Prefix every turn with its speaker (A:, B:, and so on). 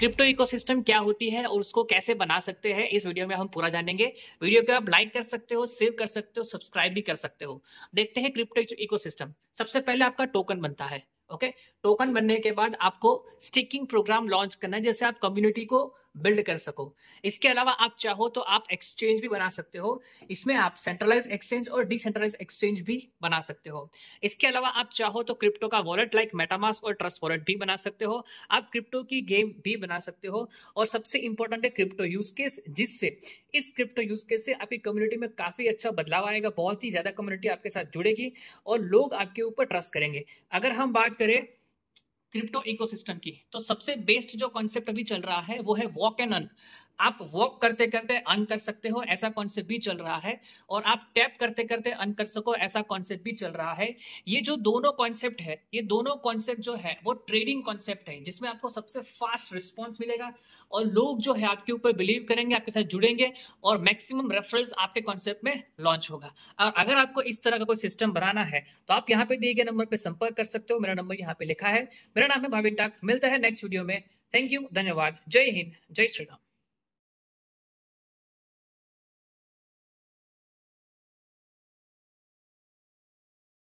A: Crypto ecosystem क्या होती है और उसको कैसे बना सकते हैं, इस वीडियो में हम पूरा जानेंगे। वीडियो को आप लाइक कर सकते हो सेव कर सकते हो, सब्सक्राइब भी कर सकते हो। देखते हैं क्रिप्टो इकोसिस्टम। सबसे पहले आपका टोकन बनता है ओके टोकन बनने के बाद आपको स्टिकिंग प्रोग्राम लॉन्च करना है। जैसे आप कम्युनिटी को बिल्ड कर सको। इसके अलावा आप चाहो तो आप एक्सचेंज भी बना सकते हो। इसमें आप सेंट्रलाइज एक्सचेंज और डिसेंट्रलाइज एक्सचेंज भी बना सकते हो। इसके अलावा आप चाहो तो क्रिप्टो का वॉलेट लाइक मेटामास और ट्रस्ट वॉलेट भी बना सकते हो। आप क्रिप्टो की गेम भी बना सकते हो। और सबसे इंपॉर्टेंट है क्रिप्टो यूज़ केस जिससे इस क्रिप्टो यूज़ केस से आपकी कम्युनिटी में काफ़ी अच्छा बदलाव आएगा, बहुत ही ज़्यादा कम्युनिटी आपके साथ जुड़ेगी और लोग आपके ऊपर ट्रस्ट करेंगे। अगर हम बात करें क्रिप्टो इकोसिस्टम की। तो सबसे बेस्ट जो कॉन्सेप्ट अभी चल रहा है, वो है वॉक एंड अन आप वॉक करते करते अर्न कर सकते हो, ऐसा कॉन्सेप्ट भी चल रहा है। और आप टैप करते करते अर्न कर सको, ऐसा कॉन्सेप्ट भी चल रहा है। ये जो दोनों कॉन्सेप्ट है, ये दोनों कॉन्सेप्ट जो है, वो ट्रेडिंग कॉन्सेप्ट है, जिसमें आपको सबसे फास्ट रिस्पॉन्स मिलेगा और लोग जो है आपके ऊपर बिलीव करेंगे, आपके साथ जुड़ेंगे और मैक्सिमम रेफरल्स आपके कॉन्सेप्ट में लॉन्च होगा। और अगर आपको इस तरह का कोई सिस्टम बनाना है तो आप यहाँ पे दिए गए नंबर पर संपर्क कर सकते हो। मेरा नंबर यहाँ पे लिखा है। मेरा नाम है भाविन टाक। मिलता है नेक्स्ट वीडियो में। थैंक यू धन्यवाद। जय हिंद, जय श्री राम।